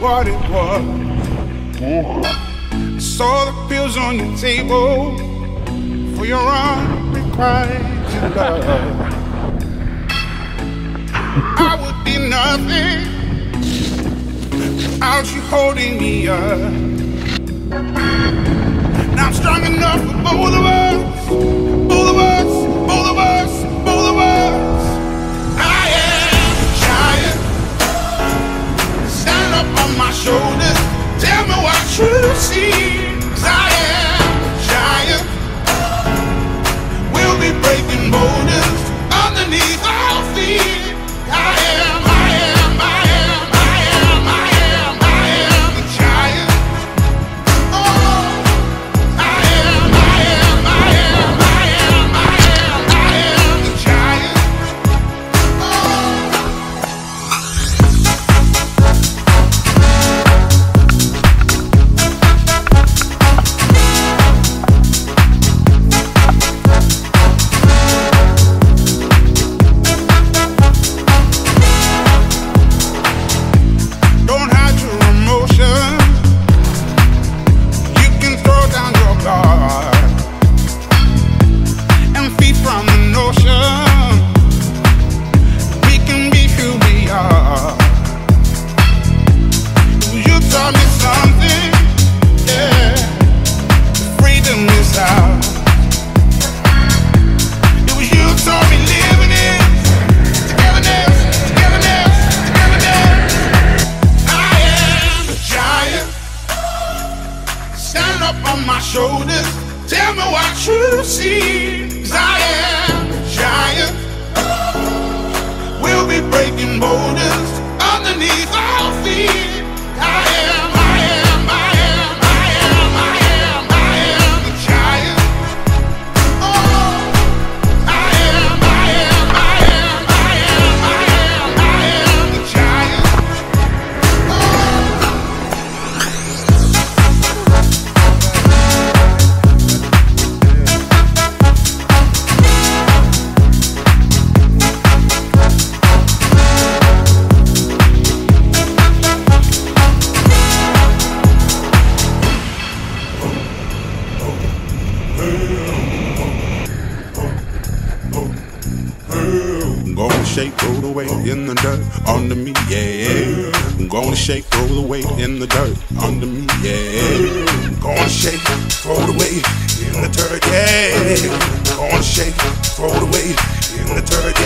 what it was. I saw the pills on your table for your unrequited love. I would be nothing without you holding me up. Now I'm strong enough for both of us, both of us, both of us. The weight in the dirt under me, yeah. I'm Gonna shake, throw the weight in the dirt under me, yeah. I'm Gonna shake, throw the weight in the dirt, yeah. I'm Gonna shake, throw the weight in the dirt,